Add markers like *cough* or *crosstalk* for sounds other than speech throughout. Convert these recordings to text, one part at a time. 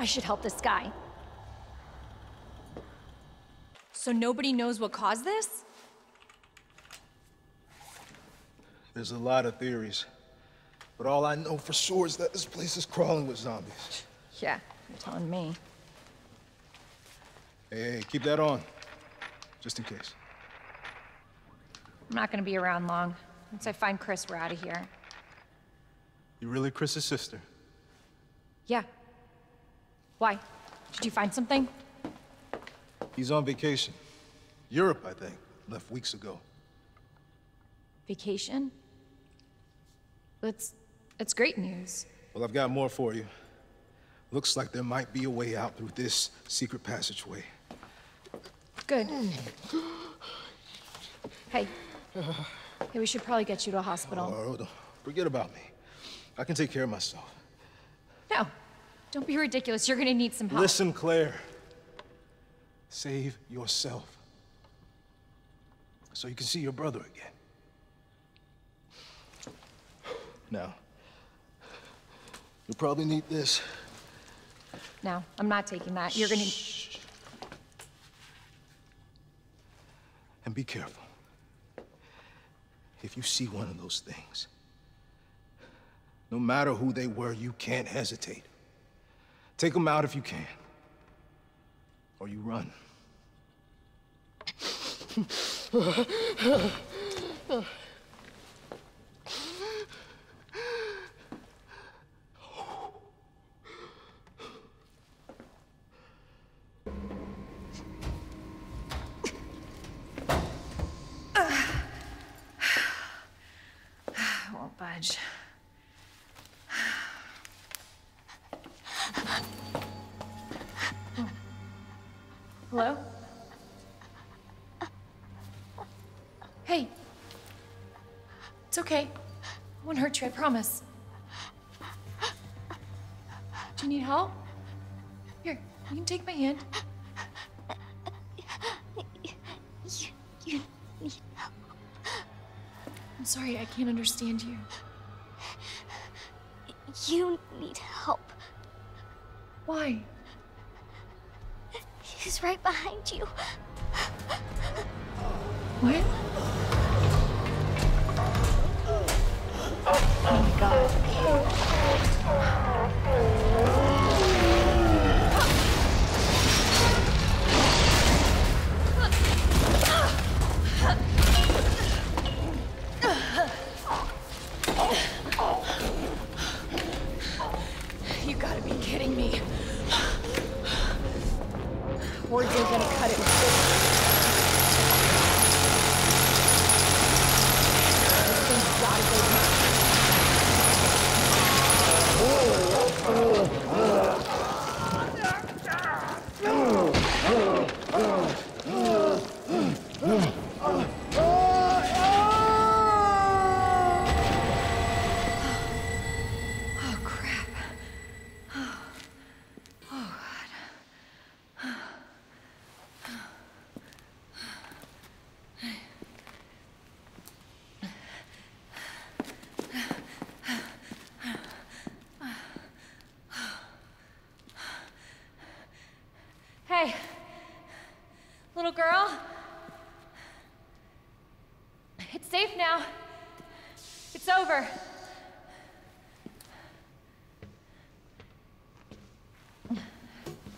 I should help this guy. So nobody knows what caused this? There's a lot of theories. But all I know for sure is that this place is crawling with zombies. Yeah, you're telling me. Hey, hey, keep that on. Just in case. I'm not gonna be around long. Once I find Chris, we're out of here. You really Chris's sister? Yeah. Why? Did you find something? He's on vacation. Europe, I think. Left weeks ago. Vacation? That's... that's great news. Well, I've got more for you. Looks like there might be a way out through this secret passageway. Good. Hey. Hey, we should probably get you to a hospital. Oh, forget about me. I can take care of myself. No. Don't be ridiculous. You're gonna need some help. Listen, Claire. Save yourself. So you can see your brother again. Now, you'll probably need this. No, I'm not taking that. You're gonna... Shh. And be careful. If you see one of those things, no matter who they were, you can't hesitate. Take them out if you can. Or you run. *sighs* Won't budge. Hello? Hey. It's okay. I won't hurt you, I promise. Do you need help? Here, you can take my hand. You, you need help. I'm sorry, I can't understand you. You need help. Why? He's right behind you. What? Oh, oh my god. Ain't gonna cut it. This thing's gotta go down. Oh, crap. Oh, God. Hey, little girl. It's safe now. It's over.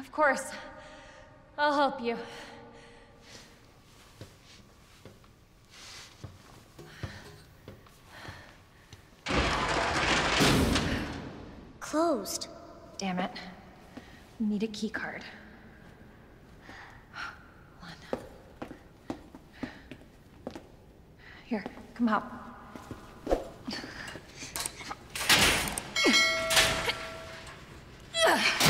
Of course. I'll help you. Closed. Damn it. We need a key card. Hold on. Here, come out. *laughs* And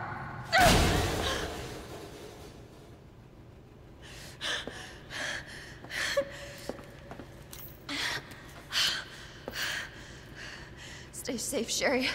Safe, Sherry.